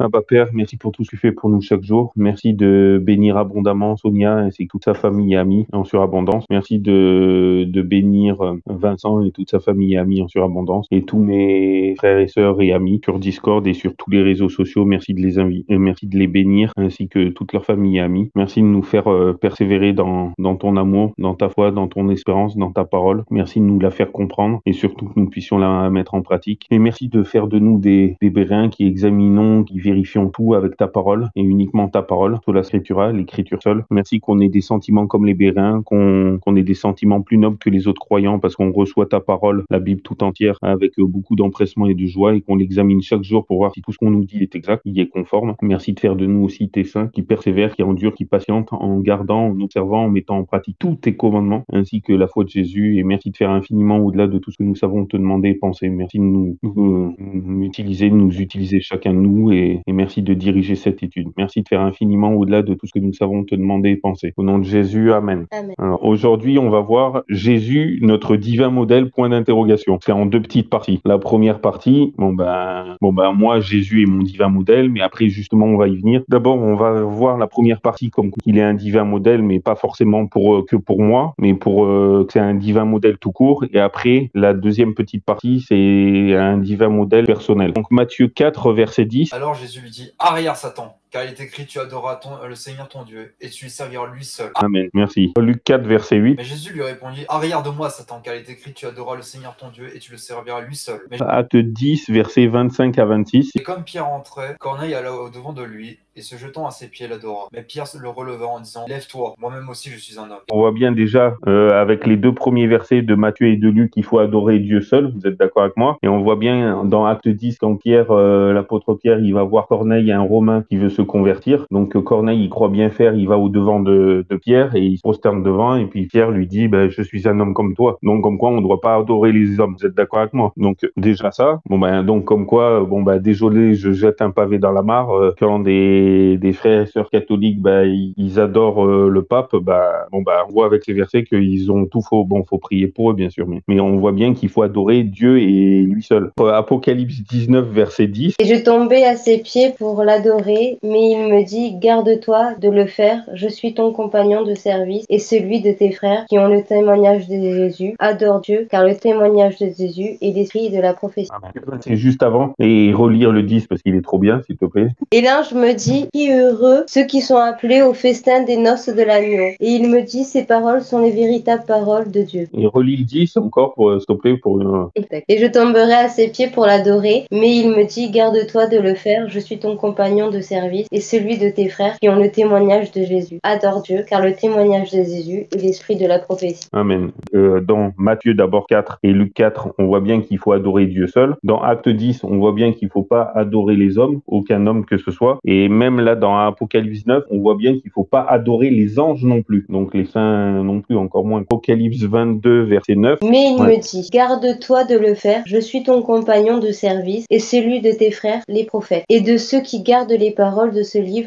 Bah Père, merci pour tout ce que tu fais pour nous chaque jour. Merci de bénir abondamment Sonia ainsi que toute sa famille et amis en surabondance. Merci de, de bénir euh, Vincent et toute sa famille et amis en surabondance et tous mes frères et sœurs et amis sur Discord et sur tous les réseaux sociaux. Merci de les inviter, merci de les bénir ainsi que toute leur famille et amis. Merci de nous faire euh, persévérer dans, dans ton amour, dans ta foi, dans ton espérance, dans ta parole. Merci de nous la faire comprendre et surtout que nous puissions la mettre en pratique. Et merci de faire de nous des, des bérins qui examinons, qui vérifions tout avec ta parole et uniquement ta parole, sur la scriptura, l'écriture seule. Merci qu'on ait des sentiments comme les Bérins, qu'on ait des sentiments plus nobles que les autres croyants parce qu'on reçoit ta parole, la Bible tout entière, avec euh, beaucoup d'empressement et de joie et qu'on l'examine chaque jour pour voir si tout ce qu'on nous dit est exact, il est conforme. Merci de faire de nous aussi tes saints qui persévèrent, qui endurent, qui patientent en gardant, en observant, en mettant en pratique tous tes commandements ainsi que la foi de Jésus et merci de faire infiniment au-delà de tout ce que nous savons te demander et penser. Merci de nous, nous utiliser, de nous utiliser chacun de nous et et, merci de diriger cette étude. Merci de faire infiniment au-delà de tout ce que nous savons te demander et penser. Au nom de Jésus, Amen. aujourd'hui, on va voir Jésus, notre divin modèle, point d'interrogation. C'est en deux petites parties. La première partie, bon ben, bon ben, moi, Jésus est mon divin modèle, mais après, justement, on va y venir. D'abord, on va voir la première partie comme qu'il est un divin modèle, mais pas forcément pour euh, que pour moi, mais pour euh, que c'est un divin modèle tout court. Et après, la deuxième petite partie, c'est un divin modèle personnel. Donc Matthieu 4, verset 10. Alors Jésus lui dit Arrière Satan, car il est écrit Tu adoreras ton, le Seigneur ton Dieu, et tu lui serviras lui seul. Amen. Merci. Luc 4, verset 8. Mais Jésus lui répondit Arrière de moi, Satan, car il est écrit Tu adoreras le Seigneur ton Dieu, et tu le serviras lui seul. Mais... Acte 10, verset 25 à 26. Et comme Pierre entrait, Corneille alla au devant de lui, et se jetant à ses pieds l'adora. Mais Pierre le releva en disant Lève-toi, moi-même aussi je suis un homme. On voit bien déjà euh, avec les deux premiers versets de Matthieu et de Luc qu'il faut adorer Dieu seul, vous êtes d'accord avec moi? Et on voit bien dans Acte 10 quand Pierre, euh, l'apôtre Pierre, il va voir Corneille, un Romain qui veut se convertir. Donc Corneille, il croit bien faire, il va au devant de, Pierre et il se prosterne devant et puis Pierre lui dit ben, Je suis un homme comme toi. Donc comme quoi on ne doit pas adorer les hommes, vous êtes d'accord avec moi? Donc déjà ça, bon ben donc comme quoi, bon ben désolé, je jette un pavé dans la mare euh, quand des des, frères et sœurs catholiques, bah, ils, adorent euh, le pape, bah, bon, bah, on voit avec les versets qu'ils ont tout faux. Bon, faut prier pour eux, bien sûr, mais, mais on voit bien qu'il faut adorer Dieu et lui seul. Euh, Apocalypse 19, verset 10. Et je tombais à ses pieds pour l'adorer, il me dit, garde-toi de le faire, je suis ton compagnon de service et celui de tes frères qui ont le témoignage de Jésus. Adore Dieu, car le témoignage de Jésus est l'esprit de la prophétie. C'est juste avant, et relire le 10 parce qu'il est trop bien, s'il te plaît. Et là, je me dis, qui heureux ceux qui sont appelés au festin des noces de l'agneau. Et il me dit, ces paroles sont les véritables paroles de Dieu. Et relis le 10 encore, pour, s'il te plaît, pour une... Et je tomberai à ses pieds pour l'adorer, mais il me dit, garde-toi de le faire, je suis ton compagnon de service et celui de tes frères qui ont le témoignage de Jésus. Adore Dieu, car le témoignage de Jésus est l'esprit de la prophétie. Amen. Euh, dans Matthieu d'abord 4 et Luc 4, on voit bien qu'il faut adorer Dieu seul. Dans Acte 10, on voit bien qu'il faut pas adorer les hommes, aucun homme que ce soit. Et même là dans Apocalypse 9, on voit bien qu'il faut pas adorer les anges non plus. Donc les saints non plus, encore moins. Apocalypse 22, verset 9. Mais il me dit, garde-toi de le faire, je suis ton compagnon de service et celui de tes frères, les prophètes, et de ceux qui gardent les paroles de ce livre,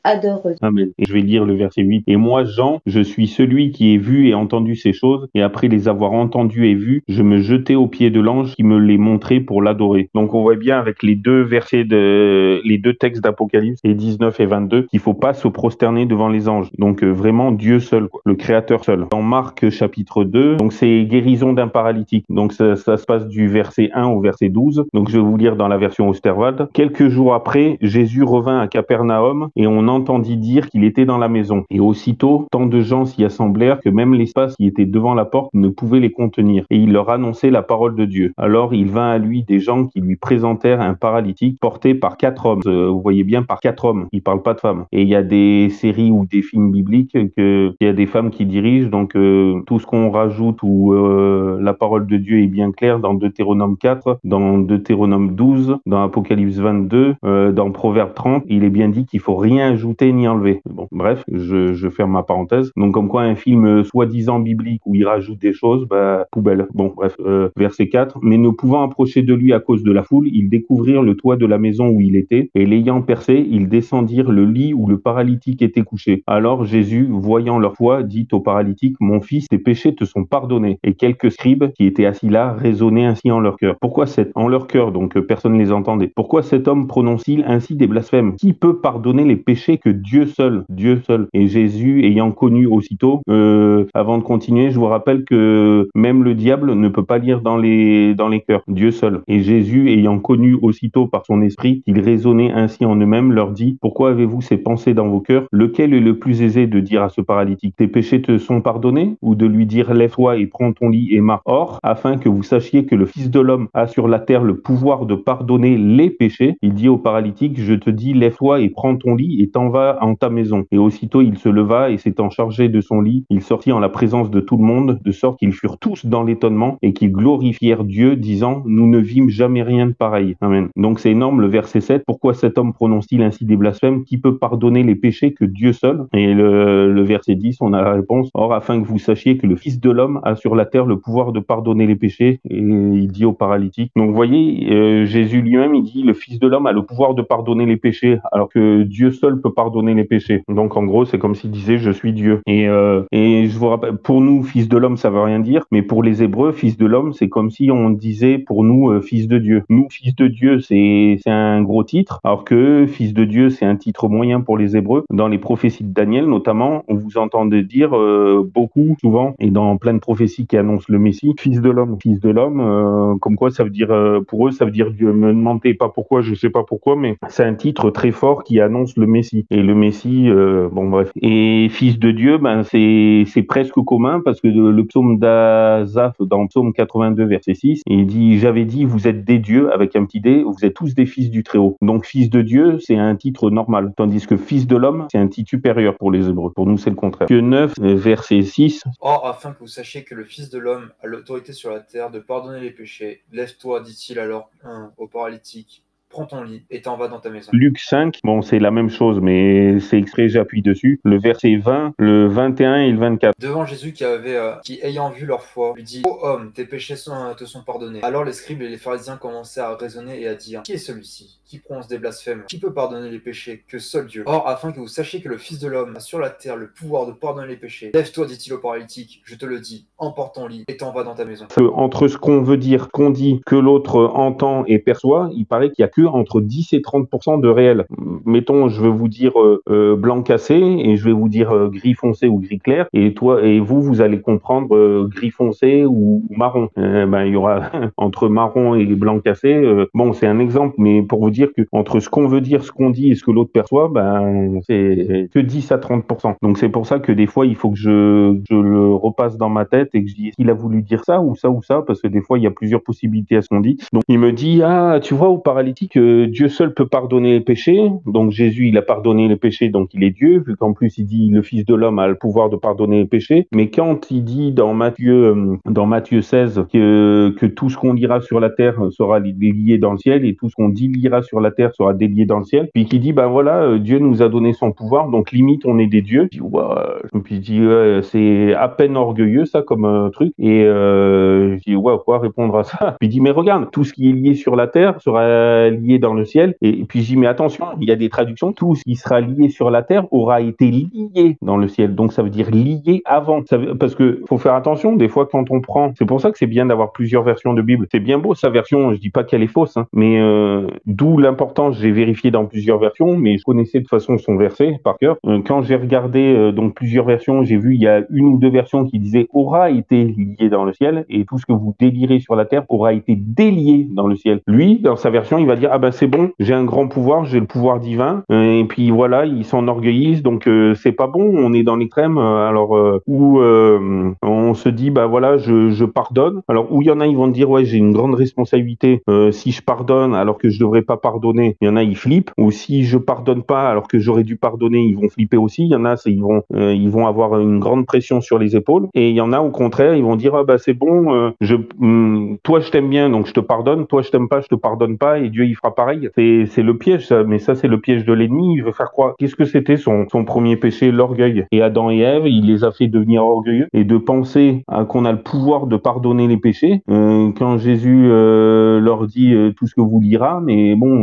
Amen. Et je vais lire le verset 8. Et moi, Jean, je suis celui qui ai vu et entendu ces choses, et après les avoir entendues et vues, je me jetai aux pieds de l'ange qui me les montrait pour l'adorer. Donc on voit bien avec les deux versets de, les deux textes d'Apocalypse, les 19 et 22 qu'il faut pas se prosterner devant les anges. Donc euh, vraiment Dieu seul, le Créateur seul. Dans Marc chapitre 2, donc c'est guérison d'un paralytique. Donc ça, ça, se passe du verset 1 au verset 12. Donc je vais vous lire dans la version Osterwald. Quelques jours après, Jésus revint à Capernaum et on entendit dire qu'il était dans la maison. Et aussitôt, tant de gens s'y assemblèrent que même l'espace qui était devant la porte ne pouvait les contenir. Et il leur annonçait la parole de Dieu. Alors il vint à lui des gens qui lui présentèrent un paralytique porté par quatre hommes. Euh, vous voyez bien par quatre hommes. Il parle pas de femmes. Et il y a des séries ou des films bibliques que il y a des femmes qui dirigent. Donc euh, tout ce qu'on rajoute ou euh, la parole de Dieu est bien claire dans Deutéronome 4, dans Deutéronome 12, dans Apocalypse 22, euh, dans Proverbe 30, il est bien dit qu'il qu'il faut rien ajouter ni enlever. Bon, bref, je, je ferme ma parenthèse. Donc comme quoi un film euh, soi-disant biblique où il rajoute des choses, bah poubelle. Bon, bref, euh, verset 4. Mais ne pouvant approcher de lui à cause de la foule, ils découvrirent le toit de la maison où il était, et l'ayant percé, ils descendirent le lit où le paralytique était couché. Alors Jésus, voyant leur foi, dit au paralytique, Mon fils, tes péchés te sont pardonnés. Et quelques scribes qui étaient assis là raisonnaient ainsi en leur cœur. Pourquoi cette, en leur cœur, donc euh, personne ne les entendait. Pourquoi cet homme prononce-t-il ainsi des blasphèmes? Qui peut pardonner les péchés que Dieu seul Dieu seul. Et Jésus, ayant connu aussitôt, euh, avant de continuer, je vous rappelle que même le diable ne peut pas lire dans les, dans les cœurs. Dieu seul. Et Jésus, ayant connu aussitôt par son esprit qu'il raisonnait ainsi en eux-mêmes, leur dit, pourquoi avez-vous ces pensées dans vos cœurs? Lequel est le plus aisé de dire à ce paralytique, tes péchés te sont pardonnés Ou de lui dire, lève-toi et prends ton lit et marche Or, afin que vous sachiez que le Fils de l'homme a sur la terre le pouvoir de pardonner les péchés, il dit au paralytique, je te dis, lève-toi et prends ton lit et t'en vas en ta maison. Et aussitôt il se leva et s'étant chargé de son lit, il sortit en la présence de tout le monde, de sorte qu'ils furent tous dans l'étonnement et qu'ils glorifièrent Dieu, disant, nous ne vîmes jamais rien de pareil. Amen. Donc c'est énorme le verset 7. Pourquoi cet homme prononce-t-il ainsi des blasphèmes? Qui peut pardonner les péchés que Dieu seul? Et le, verset 10, on a la réponse. Or, afin que vous sachiez que le Fils de l'homme a sur la terre le pouvoir de pardonner les péchés, et il dit au paralytique. Donc voyez, euh, Jésus lui-même, il dit, le Fils de l'homme a le pouvoir de pardonner les péchés, alors que Dieu seul peut pardonner les péchés. Donc en gros, c'est comme s'il disait, je suis Dieu. Et, euh, et je vous rappelle, pour nous, Fils de l'homme, ça veut rien dire, mais pour les Hébreux, Fils de l'homme, c'est comme si on disait pour nous, euh, Fils de Dieu. Nous, Fils de Dieu, c'est un gros titre, alors que Fils de Dieu, c'est un titre moyen pour les Hébreux. Dans les prophéties de Daniel, notamment, on vous entendait dire euh, beaucoup, souvent, et dans plein de prophéties qui annoncent le Messie, Fils de l'homme, Fils de l'homme, euh, comme quoi ça veut dire, euh, pour eux, ça veut dire Dieu. Me demandez pas pourquoi, je sais pas pourquoi, mais c'est un titre très fort qui annonce le Messie. Et le Messie, euh, bon bref. Et Fils de Dieu, ben c'est presque commun parce que le, psaume d'Azaph, dans le psaume 82, verset 6, il dit, j'avais dit, vous êtes des dieux, avec un petit dé, vous êtes tous des fils du Très-Haut. Donc Fils de Dieu, c'est un titre normal, tandis que Fils de l'homme, c'est un titre supérieur pour les Hébreux. Pour nous, c'est le contraire. Que 9, euh, verset 6, Or, afin que vous sachiez que le Fils de l'homme a l'autorité sur la terre de pardonner les péchés, lève-toi, dit-il alors au paralytique, prends ton lit et t'en vas dans ta maison. Luc 5, bon, c'est la même chose, mais c'est exprès, j'appuie dessus. Le verset 20, le 21 et le 24. Devant Jésus qui avait, euh, qui ayant vu leur foi, lui dit Ô homme, tes péchés sont, euh, te sont pardonnés. Alors les scribes et les pharisiens commençaient à raisonner et à dire Qui est celui-ci? Qui prononce des blasphèmes Qui peut pardonner les péchés? Que seul Dieu. Or, afin que vous sachiez que le Fils de l'homme a sur la terre le pouvoir de pardonner les péchés, lève-toi, dit-il au paralytique, je te le dis, emporte ton lit et t'en vas dans ta maison. Entre ce qu'on veut dire, qu'on dit, que l'autre entend et perçoit, il paraît qu'il y a que entre 10 et 30% de réel. Mettons, je vais vous dire euh, euh, blanc cassé et je vais vous dire euh, gris foncé ou gris clair, et toi et vous, vous allez comprendre euh, gris foncé ou, ou marron. Euh, ben, il y aura entre marron et blanc cassé. euh, bon, c'est un exemple, mais pour vous dire que entre ce qu'on veut dire, ce qu'on dit et ce que l'autre perçoit, ben c'est que 10 à 30%. Donc c'est pour ça que des fois, il faut que je, le repasse dans ma tête et que je dis il a voulu dire ça ou ça ou ça, parce que des fois, il y a plusieurs possibilités à ce qu'on dit. Donc il me dit ah, tu vois, au paralytique, euh, Dieu seul peut pardonner les péchés. Donc Jésus, il a pardonné les péchés, donc il est Dieu, vu qu'en plus il dit le Fils de l'homme a le pouvoir de pardonner les péchés. Mais quand il dit dans Matthieu, euh, dans Matthieu 16 que, que tout ce qu'on lira sur la terre sera li- lié dans le ciel et tout ce qu'on dit lira sur la terre sera délié dans le ciel, puis qui dit ben voilà, euh, Dieu nous a donné son pouvoir, donc limite on est des dieux. Je dis, Ouah. Puis dit ouais, c'est à peine orgueilleux ça comme euh, truc. Et euh, je dis ouais, quoi répondre à ça? Puis il dit mais regarde, tout ce qui est lié sur la terre sera lié dans le ciel. Et puis je dis mais attention, il y a des traductions, tout ce qui sera lié sur la terre aura été lié dans le ciel. Donc ça veut dire lié avant. Parce que faut faire attention, des fois quand on prend, c'est pour ça que c'est bien d'avoir plusieurs versions de Bible. C'est bien beau sa version, je dis pas qu'elle est fausse, hein, mais euh, d'où l'importance. J'ai vérifié dans plusieurs versions, mais je connaissais de toute façon son verset par cœur. Euh, quand j'ai regardé euh, donc plusieurs versions, j'ai vu il y a une ou deux versions qui disaient aura été lié dans le ciel et tout ce que vous délirez sur la terre aura été délié dans le ciel. Lui, dans sa version, il va dire ah ben c'est bon, j'ai un grand pouvoir, j'ai le pouvoir divin Euh, et puis voilà, ils s'enorgueillissent donc c'est pas bon, on est dans l'extrême alors où on se dit bah voilà, je, je pardonne. Alors où il y en a ils vont dire ouais, j'ai une grande responsabilité si je pardonne alors que je devrais pas pardonner, il y en a, ils flippent. Ou si je pardonne pas alors que j'aurais dû pardonner, ils vont flipper aussi. Il y en a, ils vont, euh, ils vont avoir une grande pression sur les épaules. Et il y en a, au contraire, ils vont dire, ah bah c'est bon, euh, je, hum, toi je t'aime bien, donc je te pardonne. Toi je t'aime pas, je te pardonne pas. Et Dieu il fera pareil. C'est, le piège, ça. Mais ça c'est le piège de l'ennemi. Il veut faire quoi? Qu'est-ce que c'était son, son premier péché, l'orgueil Et Adam et Ève, il les a fait devenir orgueilleux et de penser qu'on a le pouvoir de pardonner les péchés. Euh, quand Jésus leur dit tout ce que vous lira, mais bon,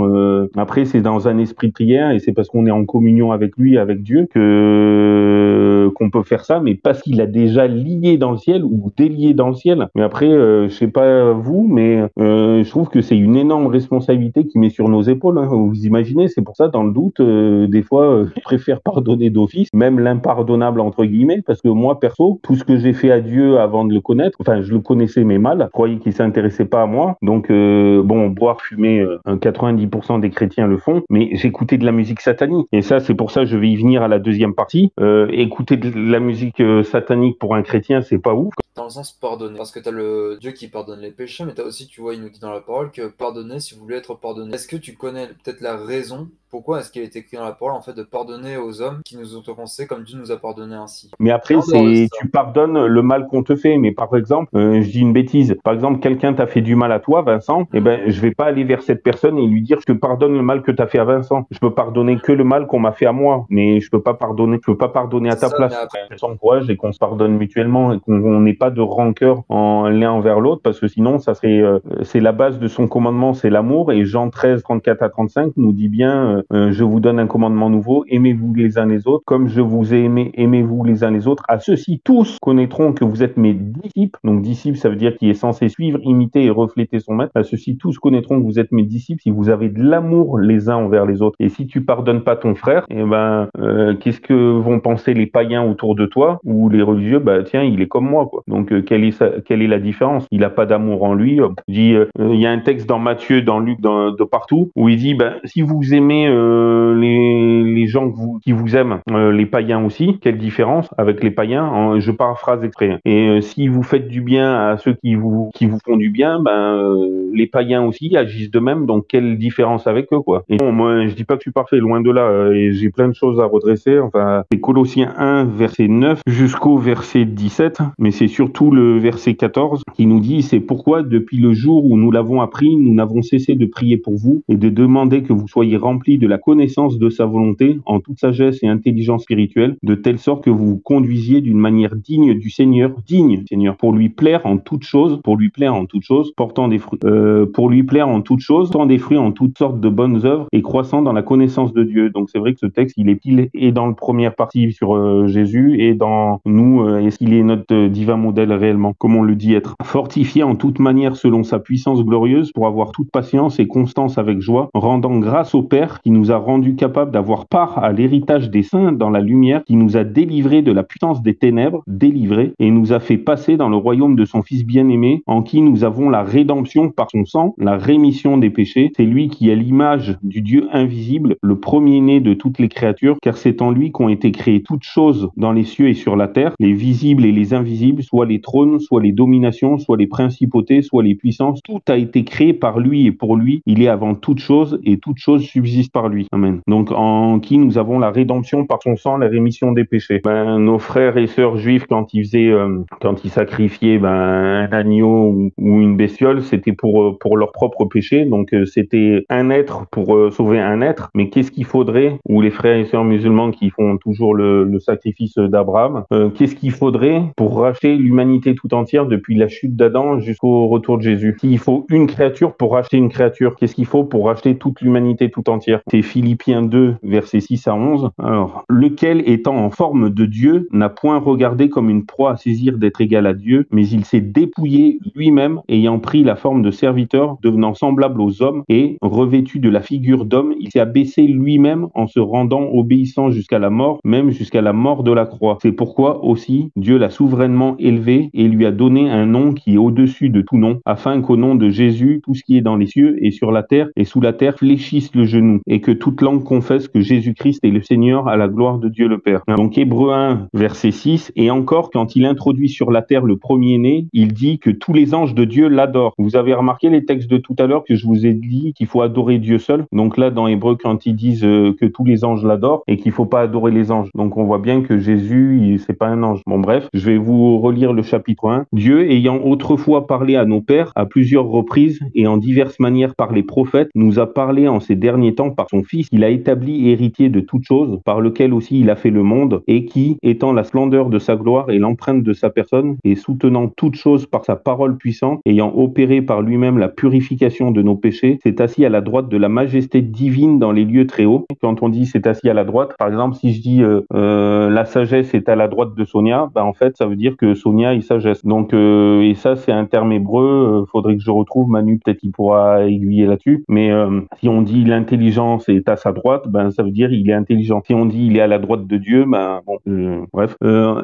après c'est dans un esprit de prière et c'est parce qu'on est en communion avec lui, avec Dieu, que qu'on peut faire ça, mais parce qu'il a déjà lié dans le ciel ou délié dans le ciel. Mais après, euh, je sais pas vous, mais euh, je trouve que c'est une énorme responsabilité qui met sur nos épaules. Hein. Vous imaginez, c'est pour ça, dans le doute, euh, des fois, euh, je préfère pardonner d'office, même l'impardonnable entre guillemets, parce que moi, perso, tout ce que j'ai fait à Dieu avant de le connaître, enfin, je le connaissais mais mal, je croyais qu'il s'intéressait pas à moi. Donc, bon, boire, fumer, 90% des chrétiens le font, mais j'écoutais de la musique satanique. Et ça, c'est pour ça que je vais y venir à la deuxième partie. Euh, écouter de la musique euh, satanique pour un chrétien, c'est pas ouf. Dans le sens pardonner. Parce que t'as le Dieu qui pardonne les péchés, mais t'as aussi, tu vois, il nous dit dans la parole que pardonner si vous voulez être pardonné. Est-ce que tu connais peut-être la raison pourquoi est-ce qu'il est écrit dans la parole en fait de pardonner aux hommes qui nous ont offensés comme Dieu nous a pardonné ainsi? Mais après, c'est tu pardonnes le mal qu'on te fait. Mais par exemple, euh, je dis une bêtise. Par exemple, quelqu'un t'a fait du mal à toi, Vincent. Et eh ben, je vais pas aller vers cette personne et lui dire je te pardonne le mal que t'as fait à Vincent. Je peux pardonner que le mal qu'on m'a fait à moi, mais je peux pas pardonner. Je peux pas pardonner à ta place. On s'encourage et qu'on se pardonne mutuellement et qu'on n'ait pas de rancœur en l'un envers l'autre parce que sinon, ça serait euh, c'est la base de son commandement, c'est l'amour. Et Jean 13, 34 à 35 nous dit bien euh, euh, je vous donne un commandement nouveau, aimez-vous les uns les autres, comme je vous ai aimé, aimez-vous les uns les autres. À ceux-ci, tous connaîtront que vous êtes mes disciples. Donc disciple, ça veut dire qui est censé suivre, imiter et refléter son maître. À ceux-ci, tous connaîtront que vous êtes mes disciples si vous avez de l'amour les uns envers les autres. Et si tu pardonnes pas ton frère, eh ben, euh, qu'est-ce que vont penser les païens autour de toi ou les religieux? Bah tiens, il est comme moi, quoi. Donc euh, quelle est quelle est la différence? Il a pas d'amour en lui. dit, il y a un texte dans Matthieu, dans Luc, dans, de partout où il dit, ben si vous aimez euh, les, gens qui vous aiment, euh, les païens aussi. Quelle différence avec les païens Je paraphrase exprès. Et euh, si vous faites du bien à ceux qui vous qui vous font du bien, ben les païens aussi agissent de même. Donc quelle différence avec eux quoi Et bon, moi je dis pas que je suis parfait, loin de là. J'ai plein de choses à redresser. Enfin, c'est Colossiens 1 verset 9 jusqu'au verset 17, mais c'est surtout le verset 14 qui nous dit c'est pourquoi depuis le jour où nous l'avons appris, nous n'avons cessé de prier pour vous et de demander que vous soyez remplis de la connaissance de sa volonté en toute sagesse et intelligence spirituelle, de telle sorte que vous vous conduisiez d'une manière digne du Seigneur, digne Seigneur, pour lui plaire en toutes choses, pour lui plaire en toutes choses, portant des fruits, euh, pour lui plaire en toutes choses, portant des fruits en toutes sortes de bonnes œuvres et croissant dans la connaissance de Dieu. Donc c'est vrai que ce texte, il est pile et dans le première partie sur euh, Jésus et dans nous, euh, est-ce qu'il est notre divin modèle réellement, comme on le dit être, fortifié en toute manière selon sa puissance glorieuse pour avoir toute patience et constance avec joie, rendant grâce au Père qui nous a rendu capable d'avoir part à l'héritage des saints dans la lumière qui nous a délivrés de la puissance des ténèbres, délivrés, et nous a fait passer dans le royaume de son Fils bien-aimé, en qui nous avons la rédemption par son sang, la rémission des péchés. C'est lui qui est l'image du Dieu invisible, le premier-né de toutes les créatures, car c'est en lui qu'ont été créées toutes choses dans les cieux et sur la terre, les visibles et les invisibles, soit les trônes, soit les dominations, soit les principautés, soit les puissances. Tout a été créé par lui et pour lui. Il est avant toute chose et toute chose subsiste par lui. Amen. Donc en qui nous avons la rédemption par son sang, la rémission des péchés. Ben, nos frères et sœurs juifs, quand ils faisaient, euh, quand ils sacrifiaient ben, un agneau ou, une bestiole, c'était pour euh, pour leur propre péché. Donc euh, c'était un être pour sauver un être. Mais qu'est-ce qu'il faudrait Ou les frères et sœurs musulmans qui font toujours le, sacrifice d'Abraham, qu'est-ce qu'il faudrait pour racheter l'humanité tout entière depuis la chute d'Adam jusqu'au retour de Jésus? S'il faut une créature pour racheter une créature, qu'est-ce qu'il faut pour racheter toute l'humanité tout entière? C'est Philippiens 2 versets 6 à 11. Alors, lequel étant en forme de Dieu n'a point regardé comme une proie à saisir d'être égal à Dieu, mais il s'est dépouillé lui-même, ayant pris la forme de serviteur, devenant semblable aux hommes, et revêtu de la figure d'homme, il s'est abaissé lui-même en se rendant obéissant jusqu'à la mort, même jusqu'à la mort de la croix. C'est pourquoi aussi Dieu l'a souverainement élevé et lui a donné un nom qui est au-dessus de tout nom, afin qu'au nom de Jésus, tout ce qui est dans les cieux et sur la terre et sous la terre fléchisse le genou, que toute langue confesse que Jésus-Christ est le Seigneur à la gloire de Dieu le Père. Donc Hébreu 1, verset 6, et encore quand il introduit sur la terre le premier-né, il dit que tous les anges de Dieu l'adorent. Vous avez remarqué les textes de tout à l'heure que je vous ai dit qu'il faut adorer Dieu seul. Donc là, dans Hébreu, quand ils disent euh, que tous les anges l'adorent et qu'il faut pas adorer les anges. Donc on voit bien que Jésus, c'est pas un ange. Bon bref, je vais vous relire le chapitre 1. Dieu, ayant autrefois parlé à nos pères à plusieurs reprises et en diverses manières par les prophètes, nous a parlé en ces derniers temps par son Fils, qu'il a établi héritier de toutes choses, par lequel aussi il a fait le monde, et qui, étant la splendeur de sa gloire et l'empreinte de sa personne, et soutenant toutes choses par sa parole puissante, ayant opéré par lui-même la purification de nos péchés, s'est assis à la droite de la majesté divine dans les lieux très hauts. Quand on dit c'est assis à la droite, par exemple, si je dis euh, euh, la sagesse est à la droite de Sonia, ben en fait ça veut dire que Sonia est sagesse. Donc euh, et ça c'est un terme hébreu. faudrait que je retrouve Manu, peut-être il pourra aiguiller là-dessus. Mais si on dit l'intelligence est à sa droite, ben ça veut dire il est intelligent. Si on dit il est à la droite de Dieu, ben bon, bref.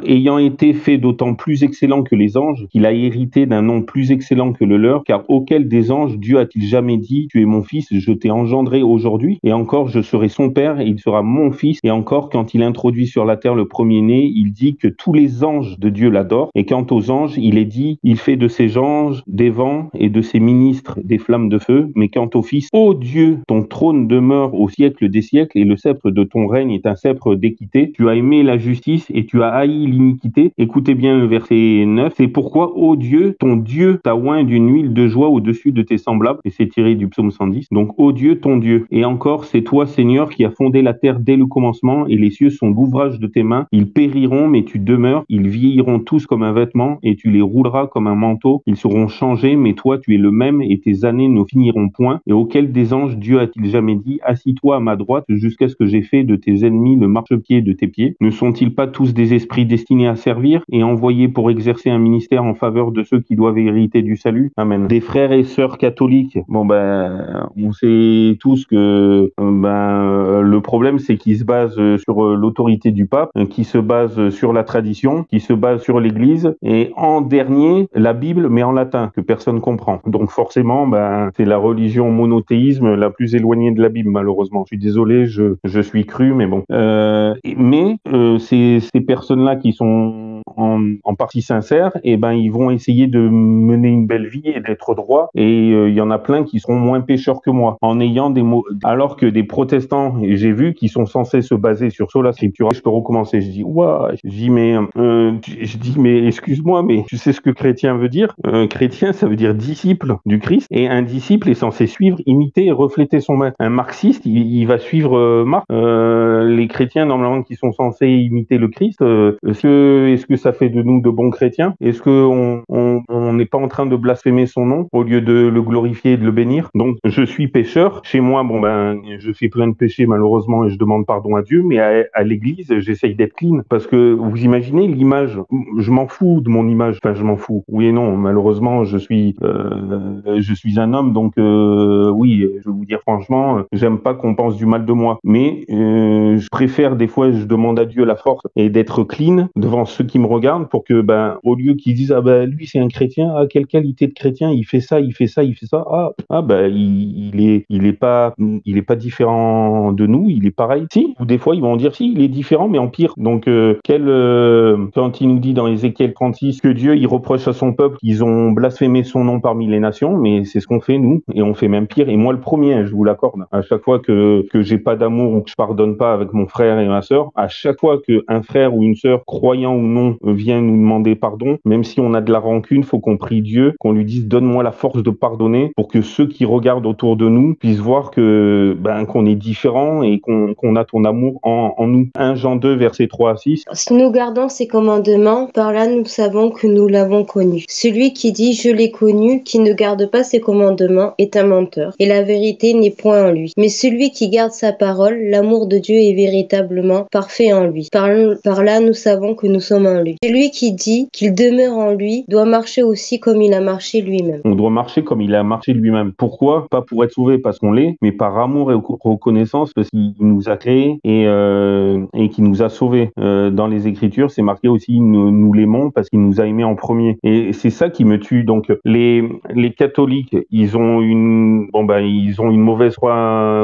ayant été fait d'autant plus excellent que les anges, qu'il a hérité d'un nom plus excellent que le leur, car auquel des anges Dieu a-t-il jamais dit Tu es mon fils, je t'ai engendré aujourd'hui, et encore je serai son père et il sera mon fils. Et encore, quand il introduit sur la terre le premier-né, il dit que tous les anges de Dieu l'adorent. Et quant aux anges, il est dit, il fait de ses anges des vents et de ses ministres des flammes de feu. Mais quant au Fils, ô Dieu, ton trône demeure au siècle des siècles et le sceptre de ton règne est un sceptre d'équité. Tu as aimé la justice et tu as haï l'iniquité. Écoutez bien le verset 9. C'est pourquoi, ô Dieu, ton Dieu t'a oint d'une huile de joie au-dessus de tes semblables. Et c'est tiré du psaume 110. Donc, ô Dieu, ton Dieu. Et encore, c'est toi, Seigneur, qui a fondé la terre dès le commencement, et les cieux sont l'ouvrage de tes mains. Ils périront, mais tu demeures. Ils vieilliront tous comme un vêtement, et tu les rouleras comme un manteau. Ils seront changés, mais toi, tu es le même, et tes années ne finiront point. Et auquel des anges Dieu a-t-il jamais dit, assis-toi à ma droite jusqu'à ce que j'ai fait de tes ennemis le marchepied de tes pieds Ne sont-ils pas tous des esprits destinés à servir et envoyés pour exercer un ministère en faveur de ceux qui doivent hériter du salut? Amen. Des frères et sœurs catholiques, bon ben, on sait tous que ben le problème c'est qu'ils se basent sur euh, l'autorité du pape, euh, qui se base sur la tradition, qui se base sur l'Église, et en dernier, la Bible, mais en latin, que personne comprend. Donc forcément, ben, c'est la religion monothéisme la plus éloignée de la Bible, malheureusement. Je suis désolé, je, je suis cru, mais bon. Euh, mais euh, ces, ces personnes-là qui sont en, en, partie sincères, et eh ben, ils vont essayer de mener une belle vie et d'être droits. Et il y en a plein qui seront moins pécheurs que moi, en ayant des mots. Alors que des protestants, j'ai vu, qui sont censés se baser sur sola scriptura, je peux recommencer. Je dis, ouais, je dis, mais, euh, je mais excuse-moi, mais tu sais ce que chrétien veut dire? Chrétien, ça veut dire disciple du Christ, et un disciple est censé suivre, imiter et refléter son maître. Un marxiste, il, va suivre euh. Euh, les chrétiens, normalement, qui sont censés imiter le Christ, euh, est-ce que, ça fait de nous de bons chrétiens? Est-ce que on, n'est pas en train de blasphémer son nom au lieu de le glorifier et de le bénir? Donc, je suis pécheur. Chez moi, bon ben, je fais plein de péchés malheureusement et je demande pardon à Dieu, mais à, l'église, j'essaye d'être clean parce que vous imaginez l'image. Je m'en fous de mon image. Enfin, je m'en fous. Oui et non. Malheureusement, je suis, euh, un homme, donc euh, oui, je vais vous dire franchement, j'aime pas qu'on pense du mal de moi. Mais euh, je préfère des fois, je demande à Dieu la force et d'être clean devant ceux qui me regardent pour que, ben, au lieu qu'ils disent ah ben lui c'est un chrétien, ah quelle qualité de chrétien, il fait ça, il fait ça, il fait ça, ah ah ben il, il est, il est pas, il est pas différent de nous, il est pareil. Si, ou des fois ils vont dire si, il est différent mais en pire. Donc euh, quel euh, quand il nous dit dans Ézéchiel 36 que Dieu il reproche à son peuple qu'ils ont blasphémé son nom parmi les nations, mais c'est ce qu'on fait nous et on fait même pire. Et moi le premier, je vous l'accorde. À chaque fois que que j'ai pas d'amour ou que je pardonne pas avec mon frère et ma sœur, à chaque fois que un frère ou une sœur croyant ou non vient nous demander pardon, même si on a de la rancune, faut qu'on prie Dieu, qu'on lui dise donne-moi la force de pardonner pour que ceux qui regardent autour de nous puissent voir que ben qu'on est différent et qu'on a ton amour en, en nous. 1 Jean 2 verset 3 à 6. Si nous gardons ses commandements, par là nous savons que nous l'avons connu. Celui qui dit je l'ai connu, qui ne garde pas ses commandements, est un menteur, et la vérité n'est point en lui. Mais celui qui garde sa parole, l'amour de Dieu est véritablement parfait en lui. Par, là nous savons que nous sommes en lui. Celui qui dit qu'il demeure en lui doit marcher aussi comme il a marché lui-même. On doit marcher comme il a marché lui-même. Pourquoi? Pas pour être sauvé parce qu'on l'est, mais par amour et reconnaissance parce qu'il nous a créés et, euh, qui nous a sauvés. Euh, dans les Écritures, c'est marqué aussi nous, l'aimons parce qu'il nous a aimés en premier. Et c'est ça qui me tue. Donc les catholiques, ils ont une ben ils ont une mauvaise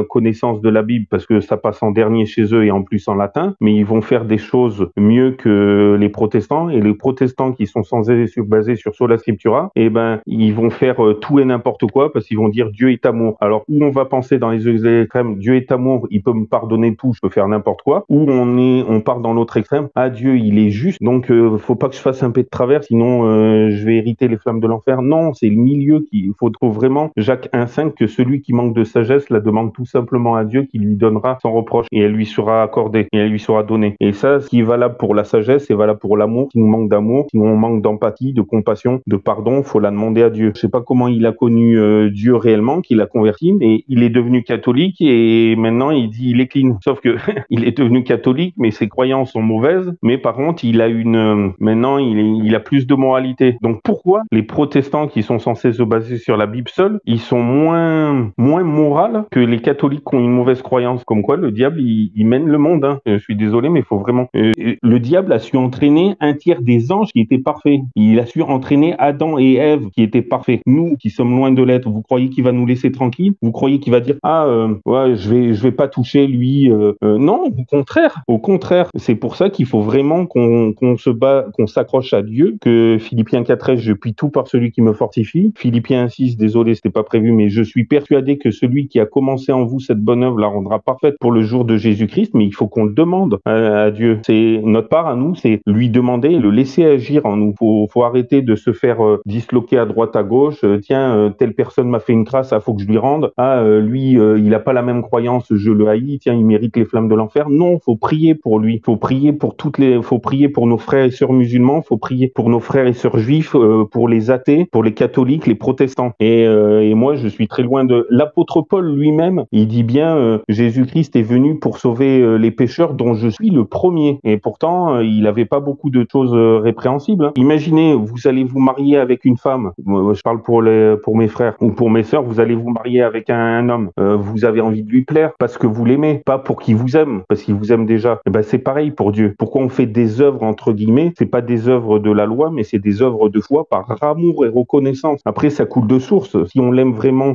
connaissance de la Bible parce que ça passe en dernier chez eux et en plus en latin, mais ils vont faire des choses mieux que les protestants. Et les protestants qui sont sur, basés sur sola scriptura, eh ben, ils vont faire euh, tout et n'importe quoi parce qu'ils vont dire Dieu est amour. Alors, où on va penser dans les extrêmes, Dieu est amour, il peut me pardonner tout, je peux faire n'importe quoi, ou on est, on part dans l'autre extrême, ah Dieu, il est juste, donc euh, faut pas que je fasse un peu de travers, sinon euh, je vais hériter les flammes de l'enfer. Non, c'est le milieu qu'il faut trouver vraiment, Jacques 1.5, celui qui manque de sagesse la demande tout simplement à Dieu qui lui donnera sans reproche et elle lui sera accordée et elle lui sera donnée. Et ça, ce qui est valable pour la sagesse, c'est valable pour l'amour. Si on manque d'amour, si on manque d'empathie, de compassion, de pardon, faut la demander à Dieu. Je sais pas comment il a connu euh, Dieu réellement, qu'il a converti, mais il est devenu catholique et maintenant il dit il est clean. Sauf que il est devenu catholique, mais ses croyances sont mauvaises. Mais par contre, il a une euh, maintenant il, il a plus de moralité. Donc pourquoi les protestants qui sont censés se baser sur la Bible seule, ils sont moins moins morales que les catholiques qui ont une mauvaise croyance. Comme quoi, le diable il, mène le monde. Hein. Je suis désolé, mais il faut vraiment. Euh, le diable a su entraîner un tiers des anges qui étaient parfaits. Il a su entraîner Adam et Ève qui étaient parfaits. Nous qui sommes loin de l'être, vous croyez qu'il va nous laisser tranquilles? Vous croyez qu'il va dire ah euh, je vais je vais pas toucher lui euh, Non, au contraire, au contraire. C'est pour ça qu'il faut vraiment qu'on qu'on se bat, qu'on s'accroche à Dieu. Que Philippiens 4 je puis tout par celui qui me fortifie. Philippiens 6, désolé, c'était pas prévu, mais je suis persuadé que celui qui a commencé en vous cette bonne œuvre la rendra parfaite pour le jour de Jésus-Christ. Mais il faut qu'on le demande à, à Dieu. C'est notre part à nous, c'est lui demander, le laisser agir en nous. Faut, faut arrêter de se faire euh, disloquer à droite à gauche. Euh, tiens, euh, telle personne m'a fait une grâce, il faut que je lui rende. Ah, lui, il a pas la même croyance, je le haïs. Tiens, il mérite les flammes de l'enfer. Non, faut prier pour lui. Faut prier pour toutes les, faut prier pour nos frères et sœurs musulmans. Faut prier pour nos frères et sœurs juifs, pour les athées, pour les catholiques, les protestants. Et, et moi, je suis très loin de l'apôtre Paul lui-même. Il dit bien, Jésus-Christ est venu pour sauver les pécheurs, dont je suis le premier. Et pourtant, il n'avait pas beaucoup de choses répréhensibles. Imaginez, vous allez vous marier avec une femme. Je parle pour les, pour mes frères ou pour mes sœurs. Vous allez vous marier avec un, homme. Euh, vous avez envie de lui plaire parce que vous l'aimez, pas pour qu'il vous aime, parce qu'il vous aime déjà. Et ben c'est pareil pour Dieu. Pourquoi on fait des œuvres entre guillemets? C'est pas des œuvres de la loi, mais c'est des œuvres de foi par amour et reconnaissance. Après, ça coule de source. Si on l'aime vraiment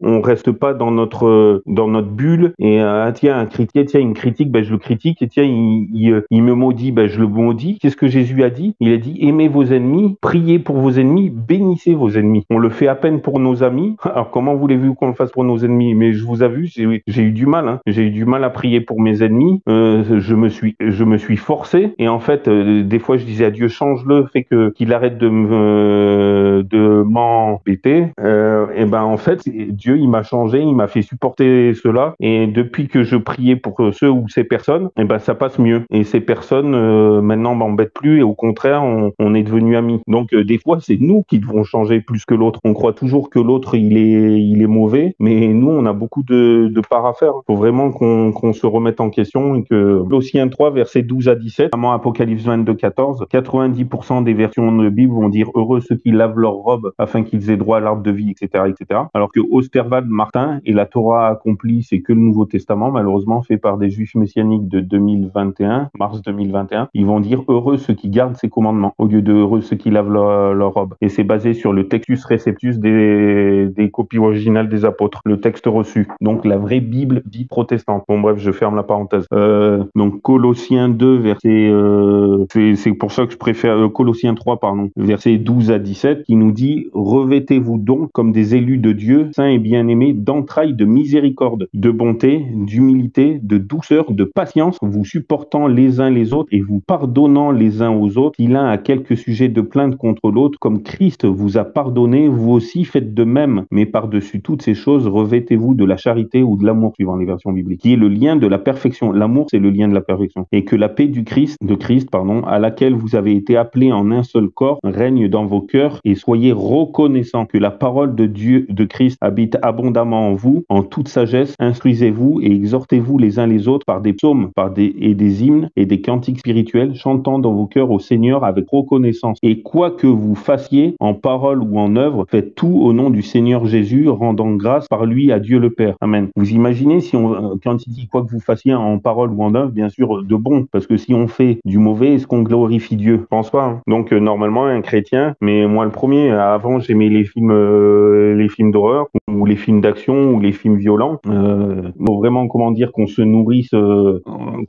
on reste pas dans notre dans notre bulle et ah, tiens un critique, tiens une critique, ben je le critique et tiens il, il, me maudit, ben je le maudis. Qu'est-ce que Jésus a dit? Il a dit aimez vos ennemis, priez pour vos ennemis, bénissez vos ennemis. On le fait à peine pour nos amis. Alors comment voulez-vous qu'on le fasse pour nos ennemis? Mais je vous avoue, j'ai eu du mal. Hein. J'ai eu du mal à prier pour mes ennemis. Euh, je me suis, je me suis forcé. Et en fait, euh, des fois, je disais à Dieu, change-le, fais que qu'il arrête de me, de m'embêter. Euh, et ben en fait, Dieu, il m'a changé, il m'a fait supporter cela. Et depuis que je priais pour ceux ou ces personnes, et ben ça passe mieux. Et ces personnes euh, maintenant m'embêtent plus. Et au contraire, on, on est devenus amis. Donc euh, des fois, c'est nous qui devons changer plus que l'autre. On croit toujours que l'autre il est il est mauvais, mais nous on a beaucoup de, de part à faire. Faut vraiment qu'on qu'on se remette en question et que Colossiens 3 versets 12 à 17, notamment Apocalypse 22 14, 90% des versions de Bible vont dire heureux ceux qui lavent leur robe afin qu'ils aient droit à l'arbre de vie, etc., etc. Alors que Osterwald Martin et la Torah accomplie, c'est que le Nouveau Testament, malheureusement fait par des Juifs messianiques de 2021, mars 2021, ils vont dire heureux ceux qui gardent ses commandements au lieu de heureux ceux qui lavent leur, leur robe. Et c'est basé sur le textus receptus des, des copies originales des apôtres, le texte reçu. Donc la vraie Bible dite protestante. Bon bref, je ferme la parenthèse. Euh, donc Colossiens 2, verset, euh, c'est pour ça que je préfère euh, Colossiens 3, pardon, verset 12 à 17, qui nous dit revêtez-vous donc comme des élus de Dieu, saints et bien-aimés, d'entrailles de miséricorde, de bonté, d'humilité, de douceur, de patience, vous supportant les uns les autres et vous pardonnant les uns aux autres, si l'un a quelques sujets de plainte contre l'autre, comme Christ vous a pardonné, vous aussi faites de même. Mais par-dessus toutes ces choses, revêtez-vous de la charité ou de l'amour, suivant les versions bibliques, qui est le lien de la perfection. L'amour, c'est le lien de la perfection. Et que la paix du Christ, de Christ, pardon, à laquelle vous avez été appelés en un seul corps, règne dans vos cœurs et soyez reconnaissants que la parole de Dieu, de Christ, habite abondamment en vous, en toute sagesse. Instruisez-vous et exhortez-vous les uns les autres par des psaumes, par des, et des hymnes et des cantiques spirituels, chantant dans vos cœurs au Seigneur avec reconnaissance. Et quoi que vous fassiez en parole ou en œuvre, faites tout au nom du Seigneur Jésus, rendant grâce par lui à Dieu le Père. Amen. Vous imaginez si on, quand il dit quoi que vous fassiez en parole ou en œuvre, bien sûr de bon, parce que si on fait du mauvais, est-ce qu'on glorifie Dieu? Je pense pas. Hein. Donc euh, normalement un chrétien, mais moi le premier, avant j'aimais les films, euh, les films d'horreur ou les films d'action ou les films violents. Euh, vraiment comment dire, qu'on se nourrisse, euh,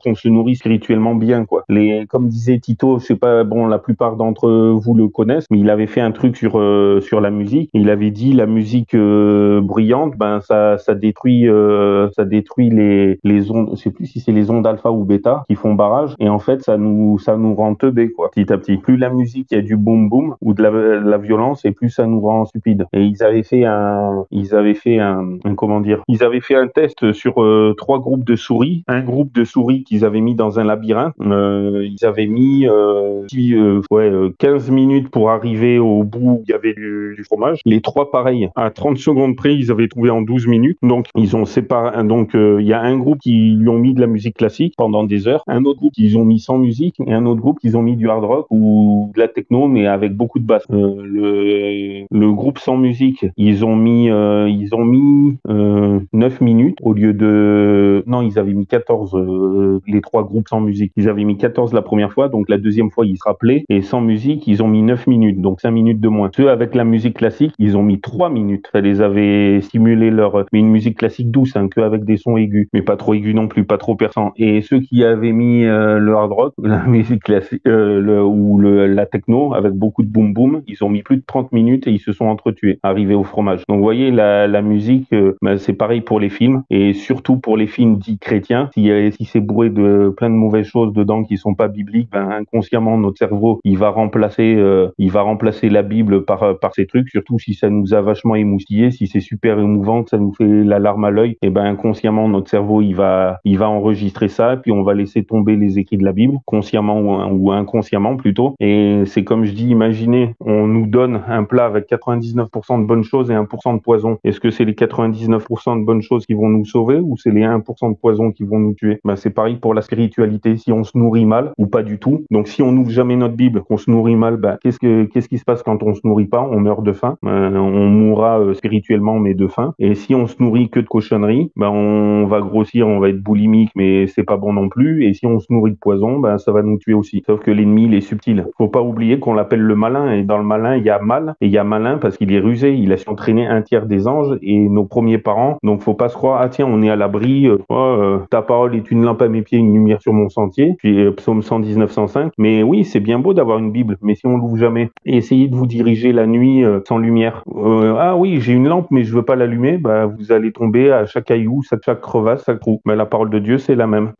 qu'on se nourrisse spirituellement bien, quoi. Les, comme disait Tito, je sais pas, bon, la plupart d'entre vous le connaissent, mais il avait fait un truc sur euh, sur la musique. Il avait dit la musique euh, bruyante, ben ça ça détruit ça détruit les les ondes, je sais plus si c'est les ondes alpha ou bêta qui font barrage, et en fait ça nous ça nous rend teubé, quoi, petit à petit. Plus la musique il y a du boom boom ou de la, de la violence, et plus ça nous rend stupide. Et ils avaient fait un ils avaient fait un, un comment dire, ils avaient fait un test sur euh, trois groupes de souris. Un groupe de souris qu'ils avaient mis dans un labyrinthe. Euh, ils avaient mis euh, ouais, 15 minutes pour arriver au bout où il y avait du, du, fromage. Les trois pareils, à 30 secondes près, ils avaient trouvé en 12 minutes. Donc ils ont séparé. Donc il y a un groupe qui lui ont mis de la musique classique pendant des heures. Un autre groupe ils ont mis sans musique et un autre groupe ils ont mis du hard rock ou de la techno mais avec beaucoup de basse. le, le groupe sans musique, ils ont mis ils ont mis 9 minutes au lieu de... Non, ils avaient mis 14, euh, les trois groupes sans musique. Ils avaient mis 14 la première fois, donc la deuxième fois, ils se rappelaient. Et sans musique, ils ont mis 9 minutes, donc 5 minutes de moins. Ceux avec la musique classique, ils ont mis 3 minutes. Ça les avait stimulé leur... Mais une musique classique douce, hein, que avec des sons aigus, mais pas trop aigus non plus, pas trop perçants. Et ceux qui avaient mis euh, le hard rock, la musique classique, euh, ou la techno, avec beaucoup de boom boom, ils ont mis plus de 30 minutes et ils se sont entretués, arrivés au fromage. Donc vous voyez, la, musique, bah, c'est pareil pour les films et surtout pour les films dits chrétiens. Si, si c'est bourré de plein de mauvaises choses dedans qui sont pas bibliques, ben inconsciemment notre cerveau il va remplacer euh, la Bible par ces trucs. Surtout si ça nous a vachement émoustillé, si c'est super émouvant, ça nous fait la larme à l'œil, et ben inconsciemment notre cerveau il va il va enregistrer ça, puis on va laisser tomber les écrits de la Bible, consciemment ou, ou inconsciemment plutôt. Et c'est comme je dis, imaginez, on nous donne un plat avec 99% de bonnes choses et 1% de Est-ce que c'est les 99% de bonnes choses qui vont nous sauver ou c'est les 1% de poison qui vont nous tuer? Ben, C'est pareil pour la spiritualité. Si on se nourrit mal ou pas du tout, donc si on n'ouvre jamais notre Bible, qu'on se nourrit mal, ben, qu'est-ce, que, qu'est-ce qui se passe quand on se nourrit pas? On meurt de faim. Ben, on mourra euh, spirituellement mais de faim. Et si on se nourrit que de cochonneries, ben, on va grossir, on va être boulimique mais c'est pas bon non plus. Et si on se nourrit de poison, ben, ça va nous tuer aussi. Sauf que l'ennemi, il est subtil. Faut pas oublier qu'on l'appelle le malin et dans le malin, il y a mal et il y a malin parce qu'il est rusé. Il a entraîné un tiers des anges et nos premiers parents. Donc faut pas se croire, ah tiens, on est à l'abri, euh, euh, ta parole est une lampe à mes pieds, une lumière sur mon sentier, puis euh, psaume 119, 105. Mais oui, c'est bien beau d'avoir une Bible, mais si on l'ouvre jamais, et essayez de vous diriger la nuit sans lumière. ah oui, j'ai une lampe, mais je veux pas l'allumer, bah, vous allez tomber à chaque caillou, à chaque crevasse, chaque trou. Mais la parole de Dieu, c'est la même.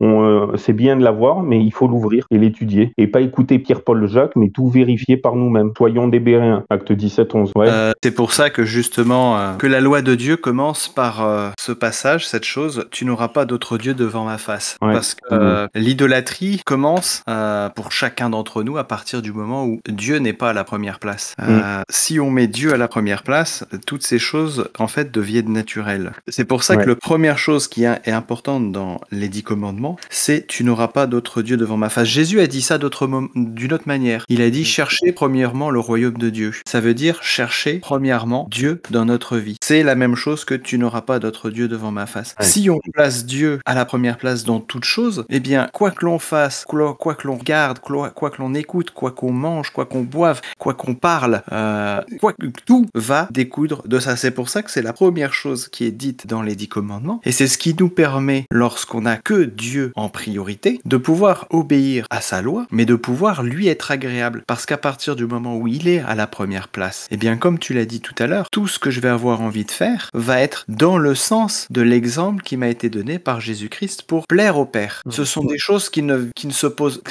c'est bien de l'avoir, mais il faut l'ouvrir et l'étudier. Et pas écouter Pierre-Paul Jacques, mais tout vérifier par nous-mêmes. Soyons des Béréens. Acte 17, 11. Ouais. c'est pour ça que justement, que la loi de Dieu commence par ce passage, cette chose, tu n'auras pas d'autre Dieu devant ma face. Parce que euh, l'idolâtrie commence euh, pour chacun d'entre nous à partir du moment où Dieu n'est pas à la première place. Euh, mm. Si on met Dieu à la première place, toutes ces choses en fait deviennent naturelles. C'est pour ça que la première chose qui est importante dans les dix commandements, c'est tu n'auras pas d'autre Dieu devant ma face. Jésus a dit ça d'une autre manière. Il a dit mm. cherchez premièrement le royaume de Dieu. Ça veut dire chercher premièrement Dieu dans notre vie. C'est la même chose que tu n'auras pas d'autre Dieu devant ma face. Si on place Dieu à la première place dans toute chose, eh bien, quoi que l'on fasse, quoi que l'on regarde, quoi que l'on écoute, quoi qu'on mange, quoi qu'on boive, quoi qu'on parle, euh, quoi que tout va découdre de ça. C'est pour ça que c'est la première chose qui est dite dans les dix commandements, et c'est ce qui nous permet, lorsqu'on n'a que Dieu en priorité, de pouvoir obéir à sa loi, mais de pouvoir lui être agréable. Parce qu'à partir du moment où il est à la première place, eh bien, comme tu l'as dit tout à l'heure, tout ce que je vais avoir envie de faire va être dans le sens de l'exemple qui m'a été donné par Jésus-Christ pour plaire au Père. Ce sont des choses qui ne, qui ne se posent.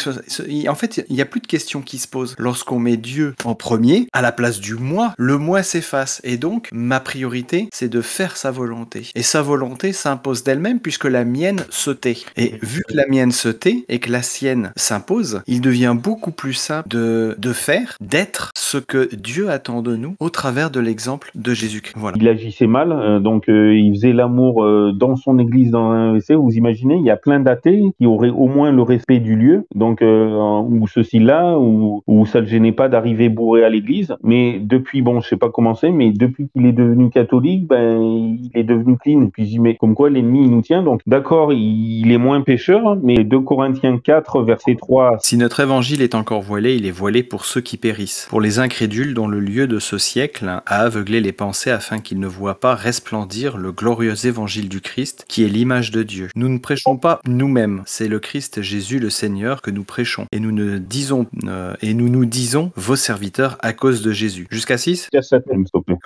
En fait, il n'y a plus de questions qui se posent. Lorsqu'on met Dieu en premier, à la place du moi, le moi s'efface. Et donc, ma priorité, c'est de faire sa volonté. Et sa volonté s'impose d'elle-même puisque la mienne se tait. Et vu que la mienne se tait et que la sienne s'impose, il devient beaucoup plus simple de, de faire, d'être ce que Dieu attend de nous au travers de l'exemple de Jésus-Christ. Voilà. Il agissait mal, euh, donc euh, il faisait l'amour euh, dans son église, dans un WC. Vous imaginez, il y a plein d'athées qui auraient au moins le respect du lieu, donc ou ceci-là, ou où ça le gênait pas d'arriver bourré à l'église. Mais depuis, bon, je sais pas comment c'est, mais depuis qu'il est devenu catholique, ben il est devenu clean. Puis j'y mets comme quoi l'ennemi il nous tient. Donc d'accord, il est moins pécheur, mais 2 Corinthiens 4 verset 3. Si notre évangile est encore voilé, il est voilé pour ceux qui périssent, pour les incrédules dont le lieu de ce siècle a aveuglé les pensées afin qu'ils ne voient pas resplendir le glorieux évangile du Christ, qui est l'image de Dieu. Nous ne prêchons pas nous-mêmes, c'est le Christ Jésus le Seigneur que nous prêchons. Et nous ne disons euh, et nous nous disons vos serviteurs à cause de Jésus. Jusqu'à 6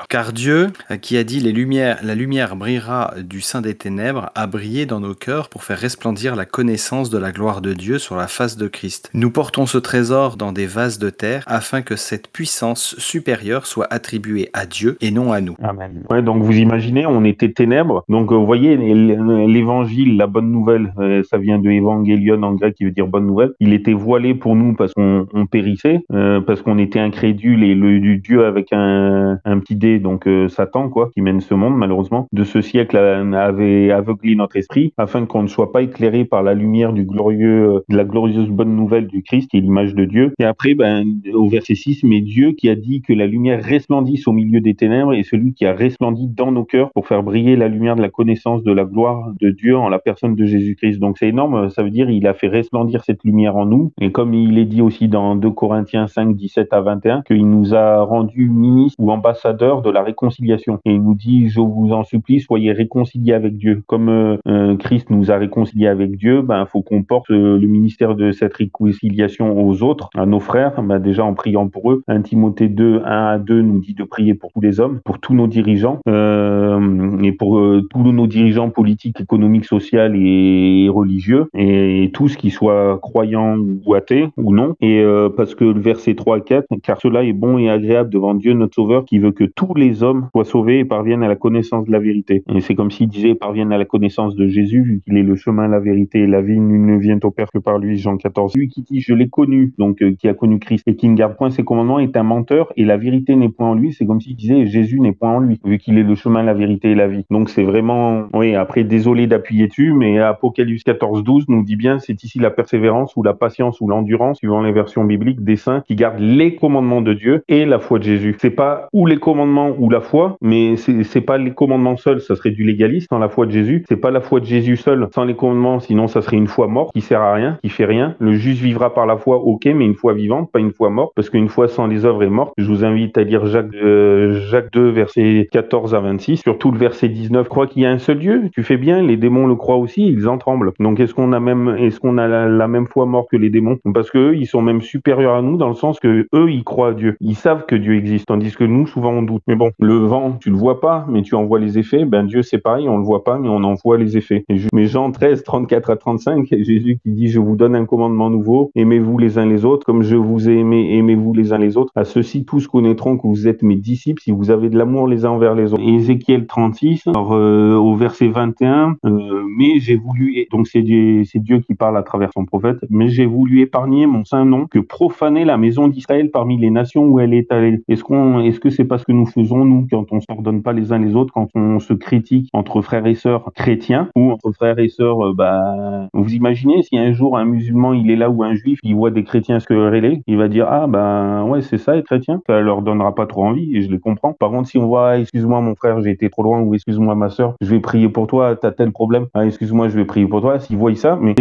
Car Dieu, euh, qui a dit les lumières, la lumière brillera du sein des ténèbres, a brillé dans nos cœurs pour faire resplendir la connaissance de la gloire de Dieu sur la face de Christ. Nous portons ce trésor dans des vases de terre afin que cette puissance supérieure soit attribuée à Dieu et non à nous. Amen. Donc vous imaginez, on était ténèbres. Donc euh, vous voyez, l'évangile, la bonne nouvelle, euh, ça vient de évangélion en grec qui veut dire bonne nouvelle. Il était voilé pour nous parce qu'on périssait, euh, parce qu'on était incrédule et le Dieu avec un, un petit dé, donc Satan, quoi, qui mène ce monde malheureusement, de ce siècle avait aveuglé notre esprit afin qu'on ne soit pas éclairé par la lumière du glorieux, de la glorieuse bonne nouvelle du Christ qui est l'image de Dieu. Et après, ben, au verset 6, mais Dieu qui a dit que la lumière resplendisse au milieu des ténèbres et celui qui a resplendi dans nos cœurs pour faire briller la lumière de la connaissance de la gloire de Dieu en la personne de Jésus-Christ. Donc c'est énorme, ça veut dire il a fait resplendir cette lumière en nous. Et comme il est dit aussi dans 2 Corinthiens 5, 17 à 21, qu'il nous a rendus ministres ou ambassadeurs de la réconciliation. Et il nous dit, je vous en supplie, soyez réconciliés avec Dieu. Comme euh, euh, Christ nous a réconciliés avec Dieu, ben faut qu'on porte euh, le ministère de cette réconciliation aux autres, à nos frères, ben, déjà en priant pour eux. 1 Timothée 2, 1 à 2 nous dit de prier pour tous les hommes, pour tous nos dirigeants euh, et pour euh, tous nos dirigeants politiques, économiques, sociaux et religieux et, tous qui soient croyants ou athées ou non. Et euh, parce que le verset 3 et 4, car cela est bon et agréable devant Dieu notre Sauveur qui veut que tous les hommes soient sauvés et parviennent à la connaissance de la vérité. Et c'est comme s'il disait parviennent à la connaissance de Jésus vu qu'il est le chemin, la vérité et la vie. Nul ne vient au Père que par lui, Jean 14. Lui qui dit je l'ai connu, donc qui a connu Christ et qui ne garde point ses commandements est un menteur et la vérité n'est point en lui. C'est comme s'il disait Jésus n'est point en vu qu'il est le chemin, la vérité et la vie. Donc c'est vraiment, oui, après désolé d'appuyer dessus, mais Apocalypse 14, 12 nous dit bien c'est ici la persévérance ou la patience ou l'endurance, suivant les versions bibliques, des saints qui gardent les commandements de Dieu et la foi de Jésus. C'est pas ou les commandements ou la foi, mais c'est pas les commandements seuls, ça serait du légalisme sans la foi de Jésus. C'est pas la foi de Jésus seul sans les commandements, sinon ça serait une foi morte qui sert à rien, qui fait rien. Le juste vivra par la foi, ok, mais une foi vivante, pas une foi morte, parce qu'une foi sans les œuvres est morte. Je vous invite à lire Jacques, euh, Jacques 2, verset 14 à 26, surtout le verset 19, crois qu'il y a un seul Dieu, tu fais bien, les démons le croient aussi, ils en tremblent. Donc est-ce qu'on a même est-ce qu'on a la, même foi morte que les démons? Parce que ils sont même supérieurs à nous dans le sens que eux ils croient à Dieu, ils savent que Dieu existe, tandis que nous souvent on doute. Mais bon, le vent, tu le vois pas, mais tu envoies les effets. Ben Dieu c'est pareil, on le voit pas, mais on envoie les effets. Et mais Jean 13, 34 à 35, Jésus qui dit je vous donne un commandement nouveau, aimez-vous les uns les autres comme je vous ai aimé, aimez-vous les uns les autres. À ceux-ci tous connaîtront que vous êtes mes disciples si vous avez de l'amour les uns envers les autres. Ézéchiel 36, alors, euh, au verset 21, euh, mais j'ai voulu, donc c'est Dieu, Dieu qui parle à travers son prophète, mais j'ai voulu épargner mon saint nom que profaner la maison d'Israël parmi les nations où elle est allée. Est-ce qu'on, est-ce que c'est parce que nous faisons nous quand on s'ordonne pas les uns les autres, quand on se critique entre frères et sœurs chrétiens ou entre frères et sœurs, euh, bah, vous imaginez si un jour un musulman il est là ou un juif il voit des chrétiens se quereller, il va dire ah ben ouais c'est ça être chrétien, ça leur donnera pas trop envie et je les comprends. Par contre si on voit excuse-moi mon frère j'ai été trop loin ou excuse-moi ma sœur, je vais prier pour toi, t'as tel problème, ah, excuse-moi, je vais prier pour toi, s'ils voient ça, mais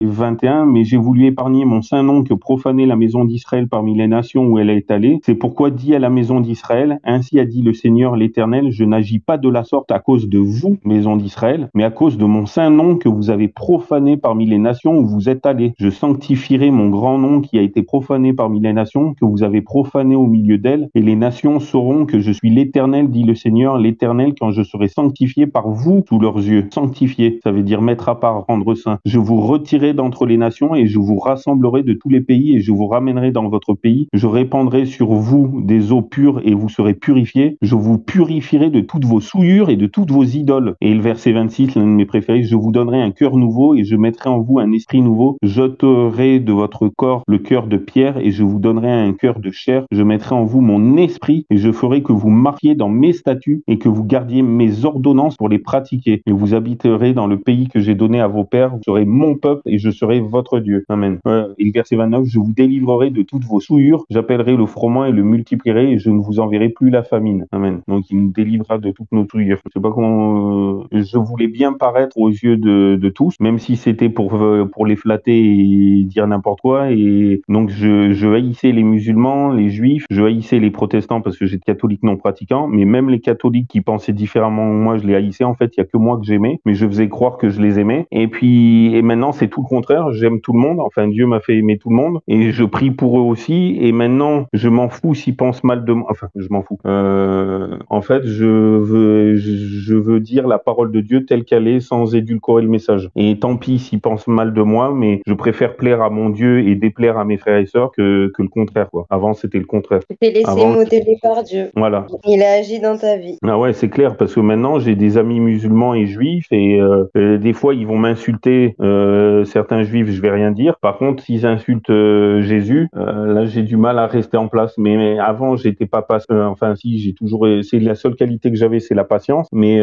21, mais j'ai voulu épargner mon saint nom que profaner la maison d'Israël parmi les nations où elle est allée. C'est pourquoi dit à la maison d'Israël, ainsi a dit le Seigneur l'Éternel, je n'agis pas de la sorte à cause de vous, maison d'Israël, mais à cause de mon saint nom que vous avez profané parmi les nations où vous êtes allés. Je sanctifierai mon grand nom qui a été profané parmi les nations, que vous avez profané au milieu d'elles, et les nations sauront que je suis l'Éternel, dit le Seigneur, l'Éternel, quand je serai sanctifié par vous sous leurs yeux. Sanctifié, ça veut dire mettre à part, rendre saint. Je vous retirerai d'entre les nations et je vous rassemblerai de tous les pays et je vous ramènerai dans votre pays. Je répandrai sur vous des eaux pures et vous serez purifiés. Je vous purifierai de toutes vos souillures et de toutes vos idoles. Et le verset 26, l'un de mes préférés, je vous donnerai un cœur nouveau et je mettrai en vous un esprit nouveau. J'ôterai de votre corps le cœur de pierre et je vous donnerai un cœur de chair. Je mettrai en vous mon esprit et je ferai que vous marchiez dans mes statuts et que vous gardiez mes ordonnances pour les pratiquer. Et vous habiterez dans le pays que j'ai donné à vos pères. Vous serez mon peuple et je serai votre Dieu. Amen. et le verset 29, je vous délivrerai de toutes vos souillures. J'appellerai le froment et le multiplierai et je ne vous enverrai plus la famine. Amen. Donc il nous délivrera de toutes nos souillures. Je sais pas comment, euh, je voulais bien paraître aux yeux de, de tous, même si c'était pour, euh, pour les flatter et dire n'importe quoi. Et donc je, je haïssais les musulmans, les juifs, je haïssais les protestants parce que j'étais catholique non pratiquant, mais même les catholiques qui pensaient différemment moi, je les haïssais. En fait, il y a que moi que j'aimais aimais, mais je faisais croire que je les aimais. Et puis, et maintenant, c'est tout le contraire. J'aime tout le monde. Enfin, Dieu m'a fait aimer tout le monde et je prie pour eux aussi. Et maintenant, je m'en fous s'ils pensent mal de moi. Enfin, je m'en fous. Euh, en fait, je veux, je veux dire la parole de Dieu telle qu'elle est, sans édulcorer le message. Et tant pis s'ils pensent mal de moi, mais je préfère plaire à mon Dieu et déplaire à mes frères et sœurs que, que le contraire. Quoi. Avant, c'était le contraire. T'es laissé Avant, modeler par Dieu. Voilà. Il a dans ta vie. Ah ouais, c'est clair, parce que maintenant j'ai des amis musulmans et juifs et euh, euh, des fois ils vont m'insulter. Euh, certains juifs, je vais rien dire. Par contre, s'ils insultent Jésus, là j'ai du mal à rester en place. Mais, avant, j'étais pas pas. enfin, si, j'ai toujours. C'est la seule qualité que j'avais, c'est la patience. Mais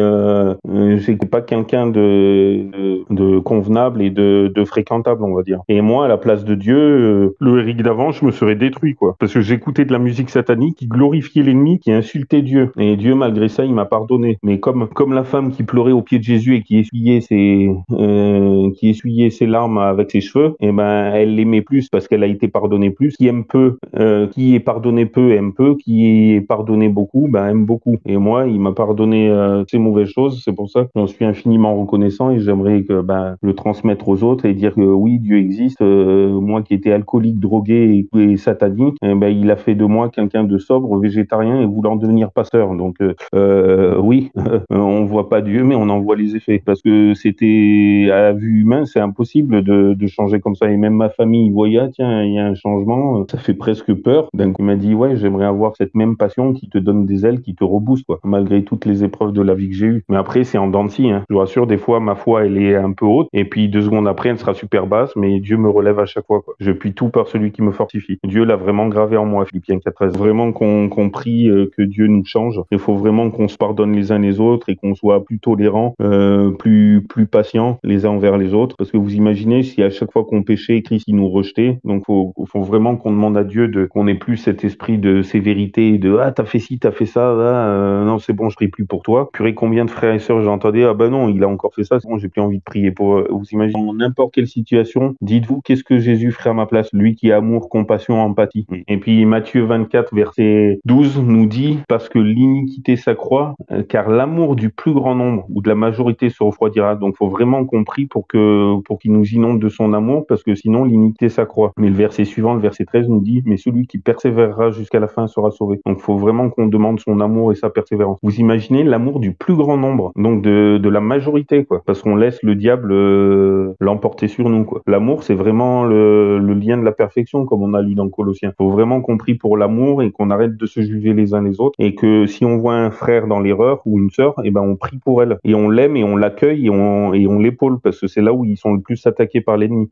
j'étais pas quelqu'un de, convenable et de, de fréquentable, on va dire. Et moi, à la place de Dieu, le Eric d'avant, je me serais détruit, quoi. Parce que j'écoutais de la musique satanique qui glorifiait l'ennemi, qui insultait Dieu. Et Dieu, malgré ça, il m'a pardonné. Mais comme, comme la femme qui pleurait au pied de Jésus et qui essuyait ses, euh, qui essuyait ses larmes avec ses cheveux, et ben, elle l'aimait plus parce qu'elle a été pardonnée plus. Qui aime peu, euh, qui est pardonné peu aime peu, qui est pardonné beaucoup, ben, aime beaucoup. Et moi, il m'a pardonné euh, ces mauvaises choses. C'est pour ça que j'en suis infiniment reconnaissant et j'aimerais que, ben, le transmettre aux autres et dire que oui, Dieu existe. Euh, moi qui étais alcoolique, drogué et, et satanique, eh ben, il a fait de moi quelqu'un de sobre, végétarien et voulant devenir pasteur. Donc, euh, euh, oui, on voit pas Dieu, mais on en voit les effets. Parce que c'était, à la vue humaine, c'est impossible de, de changer comme ça. Et même ma famille voyait, ah, tiens, il y a un changement, ça fait presque peur. Donc, il m'a dit, ouais, j'aimerais avoir cette même passion qui te donne des ailes, qui te rebooste, quoi, malgré toutes les épreuves de la vie que j'ai eues. Mais après, c'est en dents de scie, hein. Je vous rassure, des fois, ma foi, elle est un peu haute, et puis deux secondes après, elle sera super basse, mais Dieu me relève à chaque fois, quoi. Je puis tout par celui qui me fortifie. Dieu l'a vraiment gravé en moi, Philippiens 4.13. Vraiment qu'on qu'on prie euh, que Dieu nous change. Il faut vraiment qu'on se pardonne les uns les autres et qu'on soit plus tolérants, euh, plus plus patients les uns envers les autres. Parce que vous imaginez si à chaque fois qu'on péchait, Christ il nous rejetait. Donc faut faut vraiment qu'on demande à Dieu de qu'on ait plus cet esprit de sévérité, de ah t'as fait ci, t'as fait ça, ah, non c'est bon, je prie plus pour toi. Purée combien de frères et sœurs j'entendais ah ben non il a encore fait ça, bon j'ai plus envie de prier pour. Vous imaginez dans n'importe quelle situation, dites-vous qu'est-ce que Jésus ferait à ma place, lui qui a amour, compassion, empathie? Et puis Matthieu 24 verset 12 nous dit parce que l'iniquité s'accroît, euh, car l'amour du plus grand nombre ou de la majorité se refroidira. Donc faut vraiment qu'on prie pour que pour qu'il nous inonde de son amour parce que sinon l'iniquité s'accroît. Mais le verset suivant, le verset 13 nous dit mais celui qui persévérera jusqu'à la fin sera sauvé. Donc faut vraiment qu'on demande son amour et sa persévérance. Vous imaginez l'amour du plus grand nombre, donc de, de la majorité quoi, parce qu'on laisse le diable euh, l'emporter sur nous quoi. L'amour c'est vraiment le, le lien de la perfection comme on a lu dans Colossiens. Faut vraiment qu'on prie pour l'amour et qu'on arrête de se juger les uns les autres et que si on voit un frère dans l'erreur ou une sœur, et ben on prie pour elle et on l'aime et on l'accueille et on l'épaule parce que c'est là où ils sont le plus attaqués par l'ennemi.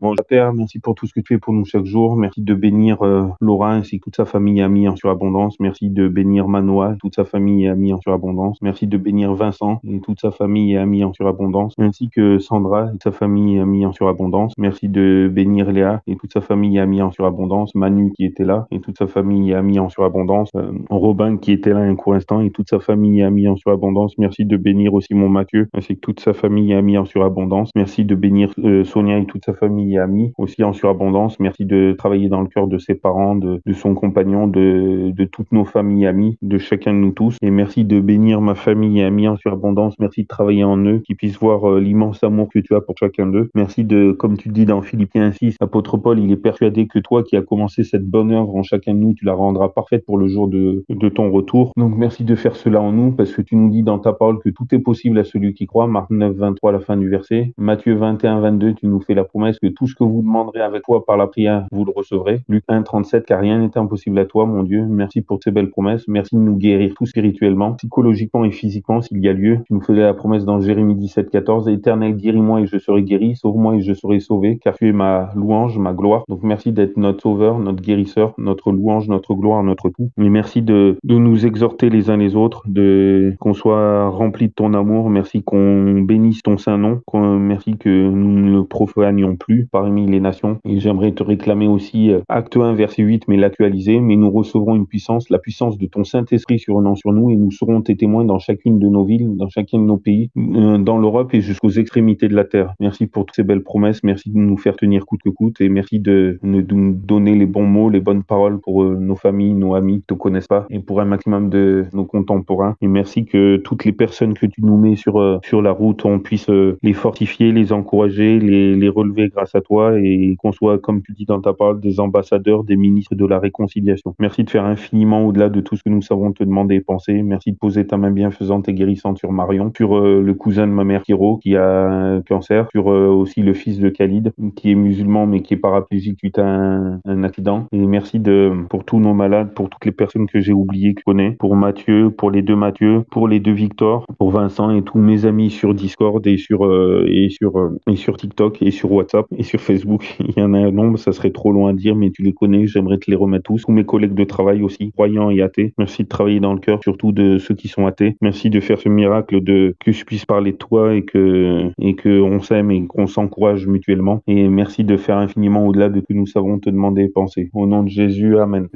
Merci pour tout ce que tu fais pour nous chaque jour. Merci de bénir euh, Laura ainsi que toute sa famille et amis en surabondance. Merci de bénir Manoa, toute sa famille et amis en surabondance. Merci de bénir Vincent et toute sa famille et amis en surabondance, ainsi que Sandra et sa famille et amis en surabondance. Merci de bénir Léa et toute sa famille et amis en surabondance. Manu qui était là et toute sa famille et amis en surabondance. Euh, Robin qui était là un court et toute sa famille et amis en surabondance. Merci de bénir aussi mon Mathieu ainsi que toute sa famille et amis en surabondance. Merci de bénir euh, Sonia et toute sa famille et amis aussi en surabondance. Merci de travailler dans le cœur de ses parents, de, son compagnon, de, de toutes nos familles et amis, de chacun de nous tous. Et merci de bénir ma famille et amis en surabondance. Merci de travailler en eux, qu'ils puissent voir euh, l'immense amour que tu as pour chacun d'eux. Merci de, comme tu dis dans Philippiens 6, apôtre Paul, il est persuadé que toi qui as commencé cette bonne œuvre en chacun de nous, tu la rendras parfaite pour le jour de, de ton retour. Donc merci de faire cela en nous parce que tu nous dis dans ta parole que tout est possible à celui qui croit. Marc 9, 23, la fin du verset. Matthieu 21, 22, tu nous fais la promesse que tout ce que vous demanderez avec toi par la prière, vous le recevrez. Luc 1, 37, car rien n'est impossible à toi, mon Dieu. Merci pour ces belles promesses. Merci de nous guérir tout spirituellement, psychologiquement et physiquement s'il y a lieu. Tu nous faisais la promesse dans Jérémie 17, 14. Éternel, guéris-moi et je serai guéri. Sauve-moi et je serai sauvé, car tu es ma louange, ma gloire. Donc merci d'être notre sauveur, notre guérisseur, notre louange, notre gloire, notre tout. Mais merci de nous exhorter les uns les autres, de qu'on soit remplis de ton amour. Merci qu'on bénisse ton saint nom. Merci que nous ne le profanions plus parmi les nations. Et j'aimerais te réclamer aussi euh, acte 1, verset 8, mais l'actualiser. Mais nous recevrons une puissance, la puissance de ton Saint-Esprit survenant sur nous, et nous serons tes témoins dans chacune de nos villes, dans chacun de nos pays, euh, dans l'Europe et jusqu'aux extrémités de la terre. Merci pour toutes ces belles promesses. Merci de nous faire tenir coûte que coûte, et merci de, nous donner les bons mots, les bonnes paroles pour euh, nos familles, nos amis qui te connaissent pas, et pour un maximum de nos contemporains. Et merci que toutes les personnes que tu nous mets sur, euh, sur la route, on puisse les fortifier, les encourager, les, les relever grâce à toi et qu'on soit, comme tu dis dans ta parole, des ambassadeurs, des ministres de la réconciliation. Merci de faire infiniment au-delà de tout ce que nous savons te demander et penser. Merci de poser ta main bienfaisante et guérissante sur Marion, sur le cousin de ma mère Kiro qui a un cancer, sur aussi le fils de Khalid qui est musulman mais qui est paraplégique suite à un, un accident. Et merci de, pour tous nos malades, pour toutes les personnes que j'ai oubliées, que je connais, pour Mathieu, pour les deux Mathieu, pour les deux Victor, pour Vincent et tous mes amis sur Discord et sur euh, et sur euh, et sur TikTok et sur WhatsApp et sur Facebook. Il y en a un nombre, ça serait trop loin à dire, mais tu les connais. J'aimerais te les remettre tous. Tous mes collègues de travail aussi, croyants et athées. Merci de travailler dans le cœur, surtout de ceux qui sont athées. Merci de faire ce miracle de que je puisse parler de toi et que et que on s'aime et qu'on s'encourage mutuellement. Et merci de faire infiniment au-delà de ce que nous savons te demander et penser. Au nom de Jésus, Amen.